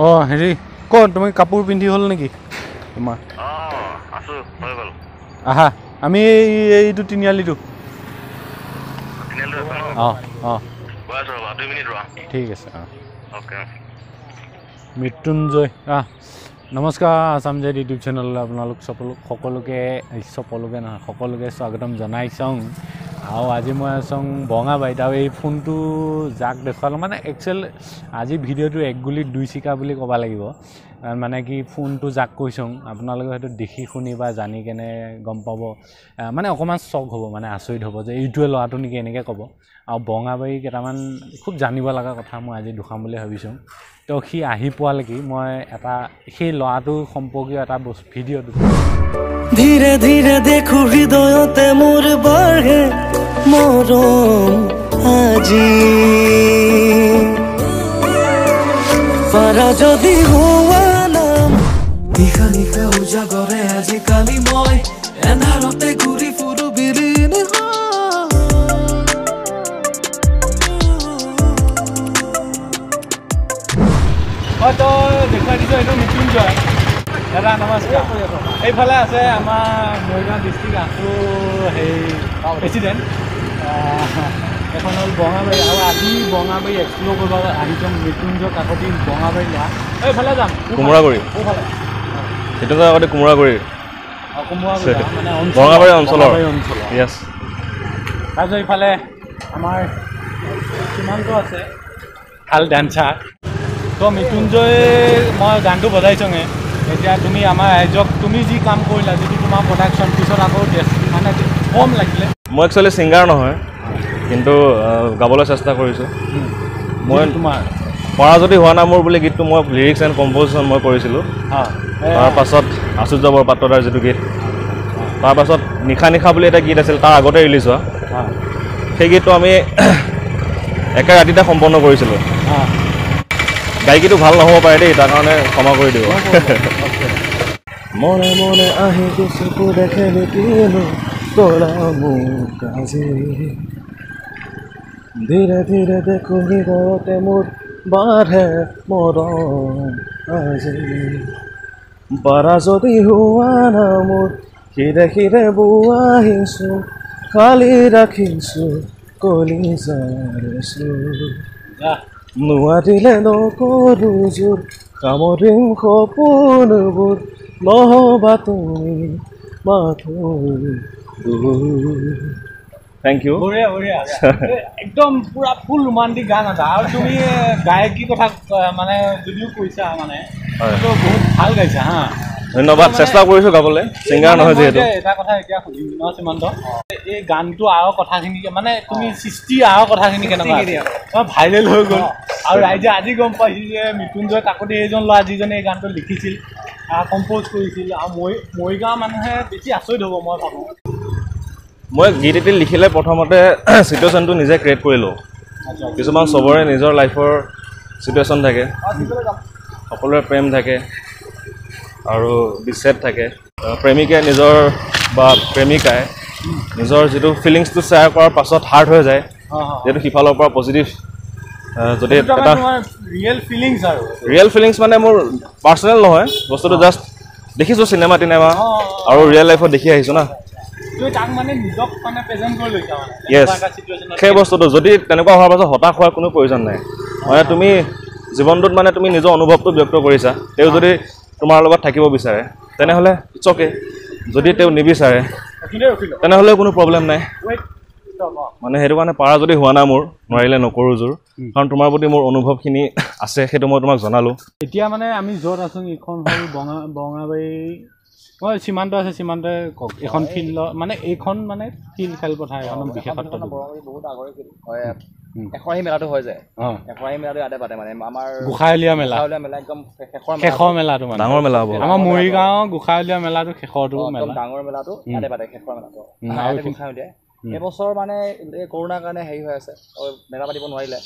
অঁ হেৰি ক'ত তুমি কাপোৰ পিন্ধি হ'ল নেকি? তোমাৰ। আহা আমি এই- এইটো তিনিআলিটো। অঁ অঁ। ঠিক আছে অঁ। মৃত্যুঞ্জয় আহ নমস্কাৰ আছাম জেড ইউটিউব চেনেললৈ আপোনালোক সকলো সকলোকে সকলোকে নহয় সকলোকে স্বাগতম জনাইছোঁ আৰু আজি মই আছোঁ বঙাবাৰীত আৰু এই ফোনটো যাক দেখুৱালোঁ মানে একচুৱেল আজি ভিডিঅ'টো এক গুলিত দুই চিকা বুলি ক'ব লাগিব। মানে কি ফোনটো যাক কৈছোঁ আপোনালোকে হয়তো দেখি শুনি বা জানি কেনে গম পাব। মানে অকণমান চক হ'ব মানে আচৰিত হ'ব যে এইটোৱে ল'ৰাটো নেকি এনেকৈ ক'ব। আৰু বঙাবাৰী কেইটামান খুব জানিব লগা কথা মই আজি দুখাম বুলি ভাবিছোঁ। তো সি আহি পোৱালৈকে মই এটা সেই ল'ৰাটো সম্পৰ্কীয় এটা বস্তু ভিডিঅ' ধীৰে ধীৰে দেখো হৃদয়তে মৰম আজি। পাৰা যদি হোৱা নাম। নিশা নিশা উজাগৰে আজিকালি মই এন্ধাৰতে ঘূৰি ফুৰো বিলীন হয় তই দেখুৱাই দিছোঁ এইটো মৃত্যুঞ্জয় দাদা নমস্কাৰ। এইফালে আছে আমাৰ মৰিগাঁও ডিষ্ট্ৰিক্ট আছু হেৰি প্ৰেচিডেণ্ট এখন হ'ল বঙাবাৰী। আৰু আজি বঙাবাৰী এক্সপ্ল'ৰ কৰিব আহিছোঁ মৃত্যুঞ্জয় কাকতি বঙাবাৰী ল'ৰা। এইফালে যাম কোমোৰাগুৰি। কোফালে সেইটো যে আগতে কোমোৰাগুৰি। অঁ কোমোৰাগুৰি মানে অঞ্চল বঙাবাৰী অঞ্চলৰ। য়েছ তাৰপিছত ইফালে আমাৰ সীমান্ত আছে ভাল ডান্সাৰ তো মৃত্যুঞ্জয় মই গানটো বজাইছোঁহে এতিয়া তুমি আমাৰ ৰাইজক তুমি যি কাম কৰিলা যিটো তোমাৰ প্ৰডাকশ্যন পিছত আকৌ মানে কম লাগিলে। মই একচুৱেলি ছিংগাৰ নহয় কিন্তু গাবলৈ চেষ্টা কৰিছোঁ। মই তোমাৰ পৰা যদি হোৱা নাই মোৰ বুলি গীতটো মই লিৰিক্স এণ্ড কম্প'জিশ্যন মই কৰিছিলোঁ। তাৰপাছত আচুৰ্য বৰপাত্ৰদাৰ যিটো গীত তাৰপাছত নিশা নিশা বুলি এটা গীত আছিল তাৰ আগতে ৰিলিজ হোৱা। সেই গীতটো আমি একে ৰাতিতে সম্পন্ন কৰিছিলোঁ। গায়কীটো ভাল নহ'ব পাৰে দেই তাৰ কাৰণে ক্ষমা কৰি দিব মনে মনে আহি চকু দেখে নেকিনো তৰা মোক আজি। ধীৰে ধীৰে দেখো হৃদয়তে মোৰ বাঢ়ে মৰম আজি। পাৰা যদি হোৱা না মোৰ সিৰে সিৰে বোৱাহিছোঁ খালি ৰাখিছোঁ কলিজাৰ চুৰ। যা নোৱাৰিলে নকৰো জোৰ কামৰিম সপোনবোৰ থেংক ইউ বঢ়িয়া বঢ়িয়া। একদম পুৰা ফুল ৰোমান্টিক গান এটা। আৰু তুমি গায়কী কথা মানে যদিও কৈছা মানে বহুত ভাল গাইছা হা। ধন্যবাদ চেষ্টা কৰিছোঁ গাবলৈ। ছিংগাৰ নহয় মই যিহেতু। এতিয়া এটা কথা এতিয়া সুধিম ন সীমান্ত? এই গানটো আৰৰ কথাখিনি মানে তুমি সৃষ্টি আৰৰ কথাখিনি কেনেকুৱা মই ভাইৰেল হৈ গ'ল। আৰু ৰাইজে আজি গম পাইছিল যে মৃত্যুঞ্জয় কাকতি এইজন ল'ৰা যিজনে এই গানটো লিখিছিল কম্প'জ কৰিছিল। আৰু মৰি মৰিগাঁৱৰ মানুহে বেছি আচৰিত হ'ব মই ভাবোঁ। মই গীত এটি লিখিলে প্ৰথমতে চিটুৱেশ্যনটো নিজে ক্ৰিয়েট কৰি লওঁ কিছুমান চবৰে নিজৰ লাইফৰ চিটুৱেশ্যন থাকে। সকলোৰে প্ৰেম থাকে। আৰু বিচ্ছেদ থাকে। প্ৰেমিকে নিজৰ বা প্ৰেমিকাই নিজৰ যিটো ফিলিংছটো শ্বেয়াৰ কৰাৰ পাছত হাৰ্ট হৈ যায় যিহেতু সিফালৰ পৰা পজিটিভ যদি এটা ৰিয়েল ফিলিংছ আৰু। ৰিয়েল ফিলিংছ মানে মোৰ পাৰ্চনেল নহয় বস্তুটো জাষ্ট দেখিছোঁ চিনেমা টিনেমা আৰু ৰিয়েল লাইফত দেখি আহিছোঁ না। সেই বস্তুটো যদি তেনেকুৱা হোৱাৰ পাছত হতাশ হোৱাৰ কোনো প্ৰয়োজন নাই। মানে তুমি জীৱনটোত মানে তুমি নিজৰ অনুভৱটো ব্যক্ত কৰিছা। তেওঁ যদি তোমাৰ লগত থাকিব বিচাৰে তেনেহ'লে ইটছ অ'কে যদি তেওঁ নিবিচাৰে তেনেহ'লেও কোনো প্ৰব্লেম নাই। মানে সেইটো কাৰণে পাৰা যদি হোৱা নাই মোৰ নোৱাৰিলে নকৰোঁ জোৰ। কাৰণ তোমাৰ প্ৰতি মোৰ অনুভৱখিনি আছে সেইটো মই তোমাক জনালোঁ। এতিয়া মানে আমি য'ত আছোঁ এইখন হ'ল বঙা বঙাবাৰী মই সীমান্ত আছে সীমান্তই কওক এইখন ফিল্ডৰ মানে এইখন মানে ফিল্ড খেলপথাৰ এখন বিশেষত্ব এশৰাহি মেলাটো হৈ যায়। অঁ। এশৰাহি মেলাটো ইয়াতে পাতে মানে। আমাৰ গোসাঁইলীয়া মেলা। মেলা একদম শেষৰ মেলা শেষৰ মেলাটো মানে। ডাঙৰ মেলা হ'ব। আমাৰ মৰিগাঁও গোসাঁইলীয়া মেলাটো শেষৰটো একদম মেলা। ডাঙৰ মেলাটো। ইয়াতে পাতে শেষৰ মেলাটো। দিয়ে এইবছৰ মানে এই কৰোণাৰ কাৰণে হেৰি হৈ আছে। মেলা পাতিব নোৱাৰিলে।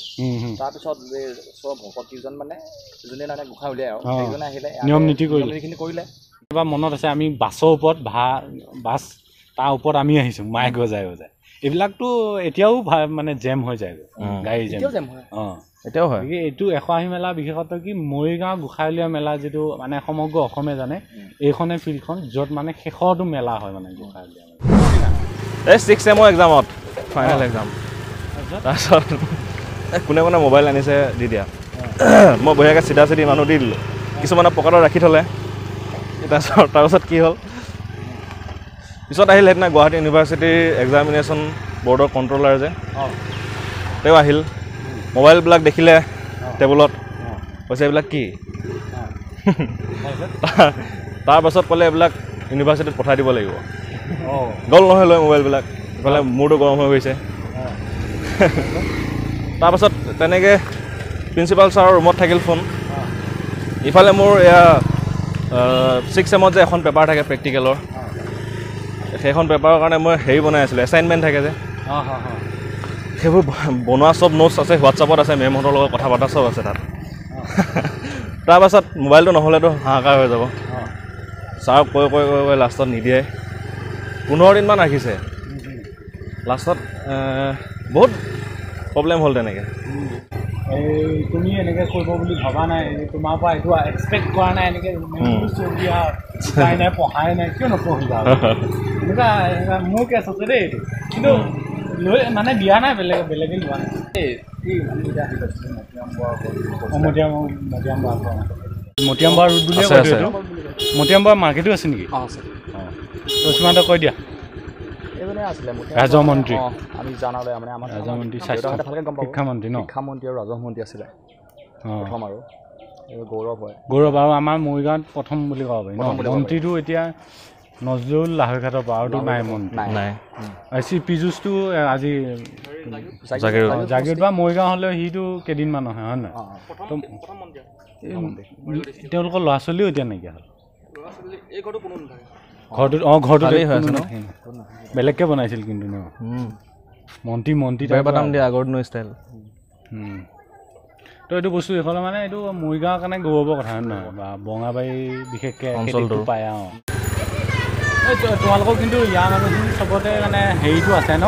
তাৰপিছত এই ওচৰৰ ভকত কেইজন মানে যোনে মানে গোসাঁই উলিয়াই আৰু। সেইজনে আহিলে। নিয়ম নীতি কৰিলে। নীতিখিনি কৰিলে। এবাৰ মনত আছে আমি বাছৰ ওপৰত ভা বাছ তাৰ ওপৰত আমি আহিছোঁ। মাইক বজাই বজাই এইবিলাকতো এতিয়াও ভা- মানে জেম হৈ যায়। গাড়ী জেম এতিয়াও হয়। অঁ। এতিয়াও হয়। গতিকে এইটো এশ আশী মেলা বিশেষত্ব কি মৰিগাঁও গোসাঁইলীয়া মেলা যিটো মানে সমগ্ৰ অসমে জানে এইখনে ফিল্ডখন য'ত মানে শেষৰটো মেলা হয় মানে এই ছিক্স ছেমৰ এক্সামত ফাইনেল এক্সাম তাৰপিছত? কোনে কোনে মোবাইল আনিছে দি দিয়া। মই বঢ়িয়াকৈ চিধা চিধি মানুহ দি দিলোঁ। কিছুমানে পকেটত ৰাখি থ'লে। তাৰপিছত তাৰপিছত কি হ'ল? পিছত আহিল সেইদিনা গুৱাহাটী ইউনিভাৰ্চিটিৰ এক্সামিনেশ্যন বৰ্ডৰ কণ্ট্ৰলাৰ যে। তেওঁ আহিল। মোবাইলবিলাক দেখিলে টেবুলত। কৈছে এইবিলাক কি? তাৰপাছত ক'লে এইবিলাক ইউনিভাৰ্চিটিত পঠাই দিব লাগিব। অঁ। গ'ল নহয় লৈ মোবাইলবিলাক। ইফালে মূৰটো গৰম হৈ গৈছে। তাৰপাছত তেনেকৈ প্ৰিন্সিপাল ছাৰৰ ৰুমত থাকিল ফোন ইফালে মোৰ এয়া ছিক্স চেমত যে এখন পেপাৰ থাকে প্ৰেক্টিকেলৰ সেইখন পেপাৰৰ কাৰণে মই হেৰি বনাই আছিলোঁ এছাইনমেণ্ট থাকে যে। সেইবোৰ বনোৱা চব নোটছ আছে হোৱাটছআপত আছে মেমহঁতৰ লগত কথা পতা চব আছে তাত। তাৰপাছত মোবাইলটো নহ'লেতো হাহাকাৰ হৈ যাব। ছাৰক কৈ কৈ কৈ কৈ লাষ্টত নিদিয়ে। পোন্ধৰ দিনমান ৰাখিছে। লাষ্টত বহুত প্ৰব্লেম হ'ল তেনেকৈ। এই তুমি এনেকৈ কৰিব বুলি ভবা নাই তোমাৰ পৰা এইটো এক্সপেক্ট কৰা নাই এনেকৈ চলিয়া শিকাই নাই পঢ়াই নাই কিয় নপঢ়িবা? এনেকুৱা এনেকুৱা মোৰ কেছ আছে দেই এইটো। কিন্তু লৈ মানে দিয়া নাই বেলেগ বেলেগে লোৱা নাই। এই এই আমি এতিয়া আহি পাইছোঁ মতিয়াম বৰা অঁ, মতিয়াম মতিয়াম বৰা পৰা। মতিয়াম বৰা ৰোড বুলিয়ে মতিয়াম বৰা মাৰ্কেটো আছে নেকি? অঁ আছে। অঁ। তো সীমান্ত কৈ দিয়া। এইজনে আছিলে মোটামুটি ৰাজহ মন্ত্ৰী। অঁ, আমি জনালে মানে আমাৰ ৰাজহ মন্ত্ৰী, দেউতাহঁতে স্বাস্থ্য ভালকৈ গম পাব। শিক্ষামন্ত্ৰী ন? শিক্ষামন্ত্ৰী আৰু ৰাজহ মন্ত্ৰী আছিলে প্ৰথম আৰু। গৌৰৱ হয়। গৌৰৱ আৰু আমাৰ মৰিগাঁৱত প্ৰথম বুলি ক'ব পাৰি ন। মন্ত্ৰীটো এতিয়া নজৰুল লাহৈঘাটৰ পৰা আৰুতো নাই মন্ত্ৰী। নাই। চি পীযুষটো আজি জাগিৰোড। বা মৰিগাঁও হ'লেও সিটো কেইদিনমান নহয় হয় নহয় তেওঁলোকৰ ল'ৰা ছোৱালীও এতিয়া নাইকিয়া হ'ল। ঘৰটোত অঁ ঘৰটোত খালী হৈ। বেলেগকৈ বনাইছিল কিন্তু ন? বেৰ টাইপৰ বাদাম। দিয়া আগৰ দিনৰ ষ্টাইল। তো এইটো বস্তু এইফালে মানে এইটো মৰিগাঁৱৰ কাৰণে গৌৰৱৰ কথা হয় নহয়? বা বঙাবাৰী বিশেষকৈ অঞ্চলটোৰ। খেতিটো পায় অঁ। তোমালোকৰ কিন্তু ইয়াৰ মানুহখিনি চবতে মানে হেৰিটো আছে ন?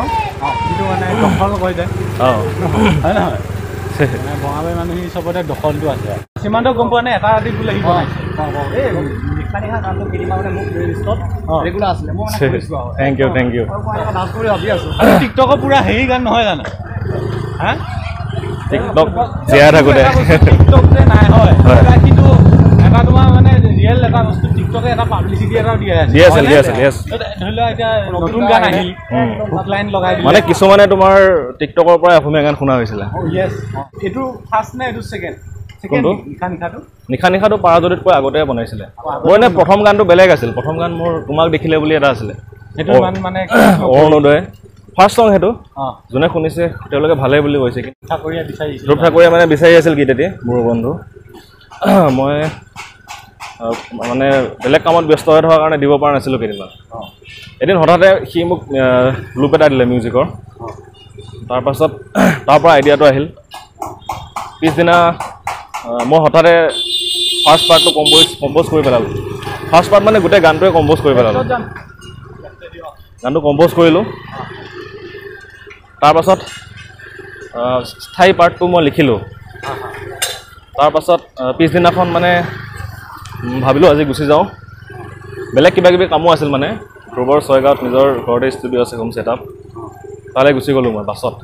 যিটো মানে দখল কৰে অঁ। হয় নহয়? মানে বঙাবাৰী মানুহখিনি চবতে দখলটো আছে। সীমান্ত গম পোৱা নে? এটা ৰাতি বোলে সি বনাইছে। থেংক ইউ থেংক ইউ টিকটকৰ পূৰা হেৰি গান নহয় জানো? হা? টিকটক জীয়াই থাকোঁতে। টিকটক যে নাই হয়। কিন্তু এটা তোমাৰ মানে ৰিয়েল এটা বস্তু টিকটকে এটা পাব্লিচিটি এটাও দি আছে দি আছে, হয়নে? দি আছে, দি আছে। ধৰি লোৱা এতিয়া নতুন গান আহিল। উম। হুক লাইন লগাই দিলে। মানে কিছুমানে তোমাৰ টিকটকৰ পৰাই অসমীয়া গান শুনা হৈছিলে। এইটো ফাৰ্ষ্ট নে এইটো ছেকেণ্ড কোনটো? নিশা নিশাটো? নিশা নিশাটো পাৰাজদিতকৈ আগতে বনাইছিলে। মোৰ এনে প্ৰথম গানটো বেলেগ আছিল প্ৰথম গান মোৰ তোমাক দেখিলে বুলি এটা আছিলে। সেইটো মানে অৰুণোদয়। ফাৰ্ষ্ট চং সেইটো যোনে শুনিছে তেওঁলোকে ভালেই বুলি কৈছে। কিন্তু চাকৰিয়া বিচাৰিছিল ধ্ৰুৱ ঠাকুৰে মানে বিচাৰি আছিল গীত এটি মোৰ বন্ধু। মই মানে বেলেগ কামত ব্যস্ত হৈ থকাৰ কাৰণে দিব পৰা নাছিলোঁ কেইদিনমান। এদিন হঠাতে সি মোক লুপ এটা দিলে মিউজিকৰ তাৰপাছত তাৰ পৰা আইডিয়াটো আহিল। পিছদিনা মই হঠাতে ফাৰ্ষ্ট পাৰ্টটো কম্প'জ কম্প'জ কৰি পেলালোঁ। ফাৰ্ষ্ট পাৰ্ট মানে গোটেই গানটোৱে কম্প'জ কৰি পেলালোঁ। গানটো কম্প'জ কৰিলোঁ। তাৰপাছত স্থায়ী পাৰ্টটো মই লিখিলোঁ। তাৰপাছত পিছদিনাখন মানে ভাবিলোঁ আজি গুচি যাওঁ। বেলেগ কিবা কিবি কামো আছিল মানে। ধ্ৰুৱৰ ছয়গাঁৱত নিজৰ ঘৰতে ষ্টুডিঅ' আছে হোম ছেটআপ তালৈ গুচি গ'লোঁ মই বাছত।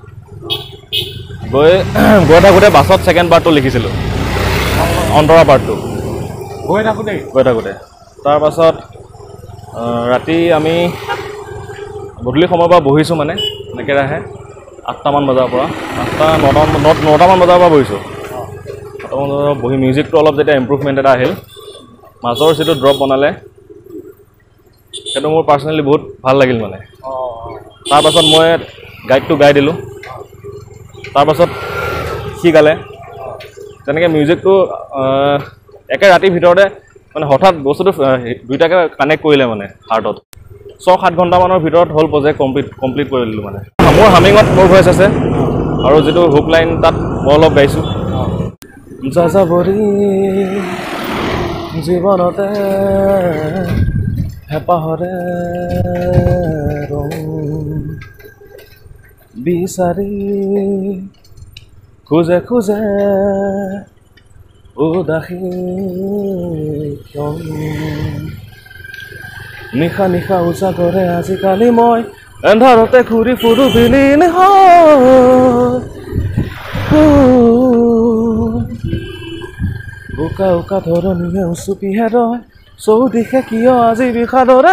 গৈ গৈ থাকোঁতে বাছত ছেকেণ্ড পাৰ্টটো লিখিছিলোঁ। অন্তৰা পাৰ্টটো। গৈ থাকোঁতেই গৈ থাকোঁতে তাৰপাছত ৰাতি আমি গধূলি সময়ৰ পৰা বহিছোঁ মানে একেৰাহে আঠটামান বজাৰ পৰা। আঠটা নটামান নটামান বজাৰ পৰা বহিছোঁ। নটামান বজাৰ পৰা বহি মিউজিকটো অলপ যেতিয়া ইম্প্ৰুভমেণ্ট এটা আহিল মাজৰ যিটো ড্ৰপ বনালে সেইটো মোৰ পাৰ্চনেলি বহুত ভাল লাগিল মানে। তাৰপাছত মই গাইডটো গাই দিলোঁ। তাৰপাছত সি গালে। তেনেকৈ মিউজিকটো একে ৰাতিৰ ভিতৰতে মানে হঠাৎ বস্তুটো দুইটাকে কানেক্ট কৰিলে মানে হাৰ্টত ছয় সাত ঘণ্টামানৰ ভিতৰত হ'ল প্ৰজেক্ট কমপ্লিট কমপ্লিট কৰি দিলোঁ মানে। মোৰ হামিঙত মোৰ ভইচ আছে আৰু যিটো হুক লাইন তাত মই অলপ গাইছোঁ। জীৱনতে হেঁপাহৰে বিচাৰি খোজে খোজে নিশা নিশা উজাগৰে আজিকালি মই এন্ধাৰতে ঘূৰি ফুৰো বিলীন বোকা উকা ধৰণীয়ে উচুপিহে ৰয় চৌদিশে কিয় আজি বিষাদৰে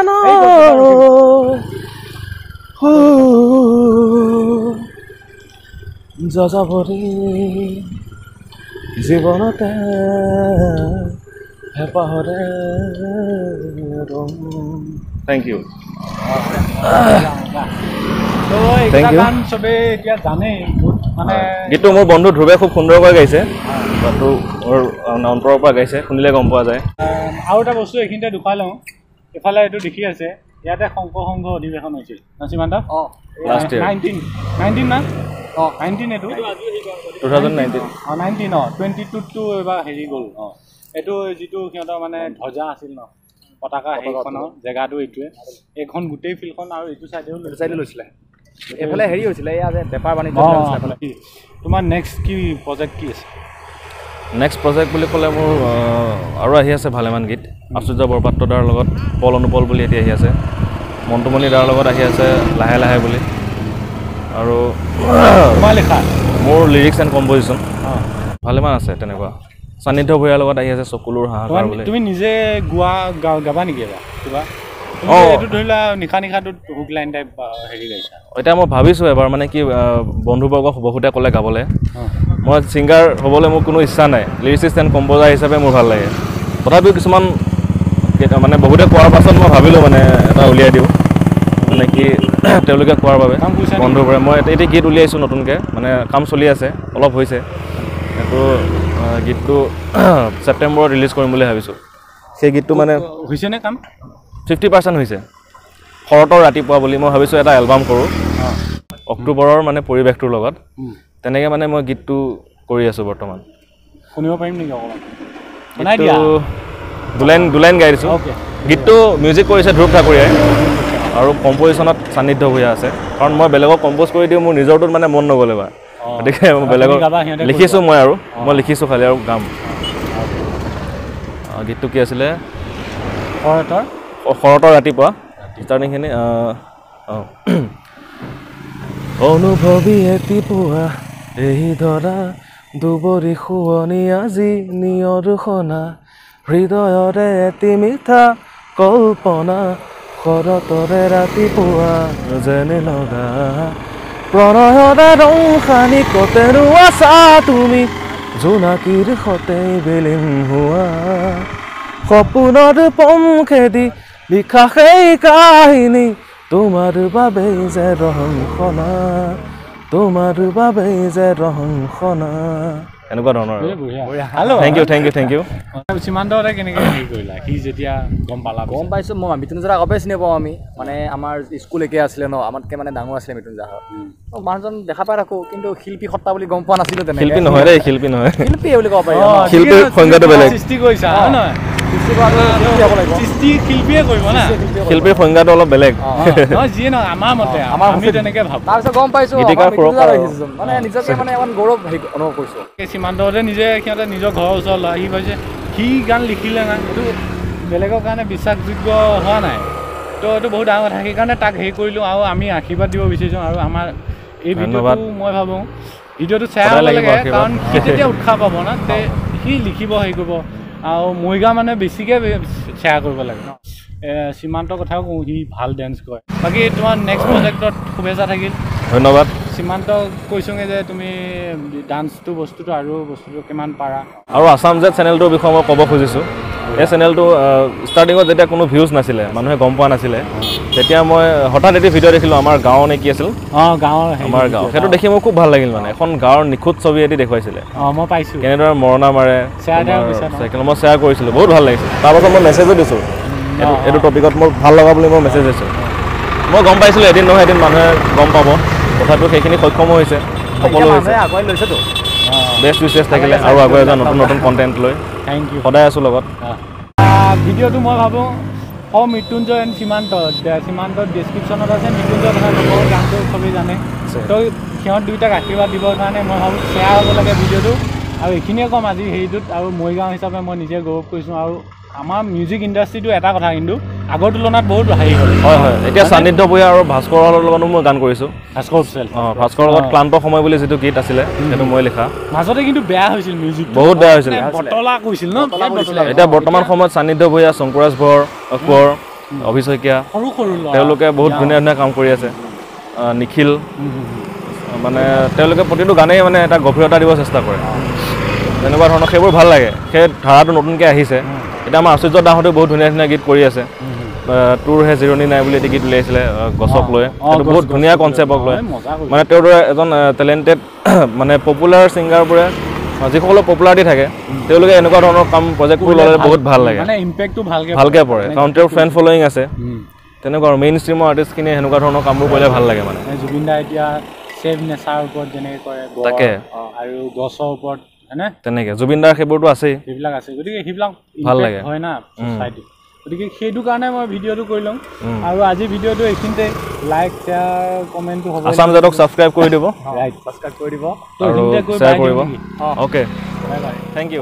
ও, যাযাবৰী জীৱনতে হেঁপাহৰে থেংক ইউ এতিয়া মানে গীতটো মোৰ বন্ধু ধ্ৰুৱে খুব সুন্দৰকৈ গাইছে। গানটো মোৰ অন্তৰৰ পৰা গাইছে শুনিলে গম পোৱা যায়। আৰু এটা বস্তু এইখিনিতে দুখাই লওঁ। এইফালে এইটো দেখি আছে ইয়াতে শংকৰ সংঘ অধিৱেশন হৈছিল। ন? সীমান্ত অঁ. নাইনটিন নাইনটিন না? অঁ নাইনটিন এইটো? টু থাউজেণ্ড নাইনটিন অঁ নাইনটিন অঁ টুৱেণ্টি টুতটো এইবাৰ হেৰি গ'ল অঁ। এইটো যিটো সিহঁতৰ মানে ধ্বজা আছিল ন পতাকা সেইখনৰ জেগাটো এইটোৱে। এইখন গোটেই ফিল্ডখন আৰু এইটো চাইডেও এইটো চাইডে লৈছিলে। এইফালে হেৰি হৈছিলে এয়া যে বেপাৰ বাণিজ্য তোমাৰ নেক্সট কি প্ৰজেক্ট কি আছে? নেক্সট প্ৰজেক্ট বুলি ক'লে মোৰ আৰু আহি আছে ভালেমান গীত। আচুৰ্য বৰপাত্ৰ দাৰ লগত পল অনুপল বুলি এটি আহি আছে। মন্টুমণি দাৰ লগত আহি আছে লাহে লাহে বুলি। আৰু তোমাৰ লিখা? মোৰ লিৰিক্স এণ্ড কম্পজিশ্যন ভালেমান আছে তেনেকুৱা। সান্নিধ্য ভূঞাৰ লগত আহি আছে চকুলোৰ হাহাকাৰ বুলি। তুমি নিজে গোৱা গাবা নেকি এবাৰ? কিবা? এতিয়া মই ভাবিছোঁ এবাৰ মানে কি বন্ধুবৰ্গ শুভসূতে ক'লে গাবলৈ। মই ছিংগাৰ হ'বলৈ মোৰ কোনো ইচ্ছা নাই। লিৰিচিষ্ট এণ্ড কম্পজাৰ হিচাপে মোৰ ভাল লাগে। তথাপিও কিছুমান মানে বহুতে কোৱাৰ পাছত মই ভাবিলোঁ মানে এটা উলিয়াই দিওঁ। মানে কি তেওঁলোকে কোৱাৰ বাবে নেকি? বন্ধুবোৰে মই এতিয়া গীত উলিয়াইছোঁ নতুনকৈ। মানে কাম চলি আছে অলপ হৈছে। এইটো গীতটো ছেপ্টেম্বৰত ৰিলিজ কৰিম বুলি ভাবিছোঁ। সেই গীতটো মানে হৈছেনে কাম? ফিফটি পাৰ্চেণ্ট হৈছে। শৰতৰ ৰাতিপুৱা বুলি মই ভাবিছোঁ এটা এলবাম কৰোঁ। অক্টোবৰৰ মানে পৰিৱেশটোৰ লগত। তেনেকৈ মানে মই গীতটো কৰি আছোঁ বৰ্তমান। শুনিব পাৰিম নেকি অকণমান? দুলাইন দুলাইন গাই দিছোঁ। গীতটো মিউজিক কৰিছে ধ্ৰুৱ ঠাকুৰীয়াই। আৰু কম্পজিশ্যনত সান্নিধ্য ভূঞা আছে। কাৰণ মই বেলেগক কম্প'জ কৰি দিওঁ মোৰ নিজৰটোত মানে মন নগ'লে বা। গতিকে বেলেগক লিখিছোঁ মই আৰু। মই লিখিছোঁ খালি আৰু গাম। গীতটো কি আছিলে? শৰতৰ? ৰাতিপুৱা। ষ্টাৰ্টিংখিনি অঁ অনুভৱী এটি পুৱা এই ধৰা দুবৰি শুৱনি আজি নিয়ৰসনা হৃদয়ৰে এটি মিঠা কল্পনা। শৰতৰে ৰাতিপুৱা যেনে লগা। প্ৰণয়ৰে ৰং সানি কতেনো আছা তুমি জোনাকীৰ সতে বিলীন হোৱা। সপোনৰ পংখেদি লিখা সেই কাহিনী তোমাৰ বাবেই যে ৰহংসনা তোমাৰ বাবেই যে ৰহংসনা। এনেকুৱা ধৰণৰ thank you thank you thank you সীমান্ততে কেনেকৈ হেৰি কৰিলা সি যেতিয়া গম পালা গম পাইছোঁ মই মৃত্যুঞ্জয় আগৰ পৰাই চিনি পাওঁ আমি। মানে আমাৰ স্কুল একে আছিলে ন আমাতকৈ মানে ডাঙৰ আছিলে মৃত্যুঞ্জয় মানুহজন দেখা পাই থাকোঁ কিন্তু শিল্পী সত্তা বুলি গম পোৱা নাছিলোঁ তেনেকৈ। শিল্পী নহয় দেই শিল্পী নহয়। শিল্পীয়ে বুলি ক'ব পাৰি? শিল্পীৰ সংজ্ঞাটো বেলেগ। সৃষ্টি কৰিছা হয় নহয়? শিল্পীৰ সংজ্ঞাটো অলপ বেলেগ। অঁ, নহয় যিয়ে নহয় আমাৰ মতে আৰু, আমাৰ আমি মতে- তেনেকৈ ভাবোঁ। তাৰপিছত গম পাইছোঁ গীতিকাৰ আমাৰ মৃত্যুঞ্জয় সুৰকাৰ দেখিছোঁ। মানে নিজকে মানে অকণ গৌৰৱ হেৰি অনুভৱ কৰিছোঁ। সেই সীমান্ততে নিজে সিহঁতে নিজৰ ঘৰৰ ল'ৰা সি ভাবিছে সি গান লিখিলে না এইটো বেলেগৰ কাৰণে বিশ্বাসযোগ্য হোৱা নাই। তো এইটো বহুত ডাঙৰ কথা সেইকাৰণে তাক হেৰি কৰিলোঁ আৰু আমি আশীৰ্বাদ দিব বিচাৰিছোঁ আৰু আমাৰ এই। ভিডিঅ'টো মই ভাবোঁ ভিডিঅ'টো শ্বেয়াৰ সদায় হ'ব লাগিব লাগে। কাৰণ সি তেতিয়া উৎসাহ পাব না তে সি লিখিব হেৰি কৰিব। আৰু মৰিগা মানে বেছিকৈ শ্বেয়াৰ কৰিব লাগে ন। সীমান্তৰ কথাও কওঁ সি ভাল ডেন্স কৰে। বাকী তোমাৰ নেক্সট প্ৰজেক্টত শুভেচ্ছা থাকিল। ধন্যবাদ। সীমান্ত কৈছোঁগে যে তুমি ডান্সটো বস্তুটো আৰু বস্তুটো কিমান পাৰা। আৰু আছাম জেট চেনেলটোৰ বিষয়ে মই ক'ব খুজিছোঁ। এই চেনেলটো ষ্টাৰ্টিঙত যেতিয়া কোনো ভিউজ নাছিলে মানুহে গম পোৱা নাছিলে তেতিয়া মই হঠাৎ এটি ভিডিঅ' দেখিলোঁ আমাৰ গাঁও নে কি আছিল? অঁ গাঁৱৰ আমাৰ গাঁও। সেইটো দেখি মোৰ খুব ভাল লাগিল মানে। এখন গাঁৱৰ নিখুঁত ছবি এটি দেখুৱাইছিলে। অঁ মই পাইছোঁ। কেনেদৰে মৰণা মাৰে? চাইকেল মই শ্বেয়াৰ কৰিছিলোঁ বহুত ভাল লাগিছিল। তাৰপাছত মই মেছেজো দিছোঁ। এইটো এইটো টপিকত মোৰ ভাল লগা বুলি মই মেছেজ দিছোঁ। মই গম পাইছিলোঁ এদিন নহয় এদিন মানুহে গম পাব। তথাপিও সেইখিনি সক্ষমো হৈছে। এতিয়া হৈছে। আগুৱাই লৈছেতো। বেষ্ট উইচেছ থাকিলে আৰু আগুৱাই যোৱা নতুন নতুন কণ্টেণ্ট লৈ। থেংক ইউ সদায় আছোঁ লগত। ভিডিঅ'টো মই ভাবোঁ অ মৃত্যুঞ্জয় এণ্ড সীমান্ত। সীমান্তৰ ডিছক্ৰিপশ্যনত আছে মৃত্যুঞ্জয় নকওঁ গানটো চবেই জানে। তো সিহঁত দুইটাক আশীৰ্বাদ দিবৰ কাৰণে মই ভাবোঁ শ্বেয়াৰ হ'ব লাগে ভিডিঅ'টো। আৰু এইখিনিয়ে ক'ম আজি হেৰিটোত আৰু মৰিগাঁও হিচাপে মই নিজে গৌৰৱ কৰিছোঁ আৰু আমাৰ মিউজিক ইণ্ডাষ্ট্ৰিটো এটা কথা কিন্তু আগৰ তুলনাত বহুত হেৰি হ'ল। হয় হয়। এতিয়া সান্নিধ্য ভূঞা আৰু ভাস্কৰৰ লগতো মই গান কৰিছোঁ। ভাস্কৰ চেল অঁ ভাস্কৰৰ লগত ক্লান্ত সময় বুলি যিটো গীত আছিলে সেইটো মই লিখা। মাজতে কিন্তু বেয়া হৈছিল মিউজিক বহুত বেয়া হৈছিল। বটলা কৈছিল ন? এতিয়া বৰ্তমান সময়ত সান্নিধ্য ভূঞা শংকুৰাজ ভৰ কোঁৱৰ অভি শইকীয়া সৰু সৰু তেওঁলোকে বহুত ধুনীয়া ধুনীয়া কাম কৰি আছে। নিখিল। মানে তেওঁলোকে প্ৰতিটো গানেই মানে এটা গভীৰতা দিব চেষ্টা কৰে। তেনেকুৱা ধৰণৰ সেইবোৰ ভাল লাগে। সেই ধাৰাটো নতুনকৈ আহিছে। এতিয়া আমাৰ আশ্চৰ্য দাহঁতেও বহুত ধুনীয়া ধুনীয়া গীত কৰি আছে। তোৰ হে জিৰণি নাই বুলি এটি গীত উলিয়াইছিলে গছক লৈ। সেইটো বহুত ধুনীয়া কনচেপ্টক লৈ মানে তেওঁৰ দৰে এজন টেলেণ্টেড মানে পপুলাৰ ছিংগাৰবোৰে যিসকলৰ পপুলাৰিটি থাকে তেওঁলোকে এনেকুৱা ধৰণৰ কাম প্ৰজেক্টবোৰ ল'লে বহুত ভাল লাগে। ভালকে পৰে। কাৰণ তেওঁৰ ফ্ৰেণ্ড ফল'য়িং আছে। তেনেকুৱা আৰু মেইন ষ্ট্ৰীমৰ আৰ্টিষ্টখিনিয়ে সেনেকুৱা ধৰণৰ কামবোৰ কৰিলে ভাল লাগে মানে। জুবিন দা এতিয়া ছেভ নেচাৰ ওপৰত যেনেকৈ কৰে গড়, তাকে। আৰু গছৰ ওপৰত হয়নে? তেনেকৈ। জুবিনদাৰ সেইবোৰতো আছেই। সেইবিলাক আছে। গতিকে সেইবিলাক ভাল লাগে। হয় না ছ'চাইটিত গতিকে সেইটো কাৰণে মই ভিডিঅ'টো কৰি লওঁ। আৰু আজি ভিডিঅ'টো এইখিনিতে লাইক শ্বেয়াৰ কমেণ্টটো হ'ব আছাম জেটক ছাবস্ক্ৰাইব কৰি দিব। ৰাইট ছাবস্ক্ৰাইব কৰি দিব। আৰু শ্বেয়াৰ কৰিব। Okay bye bye। Thank you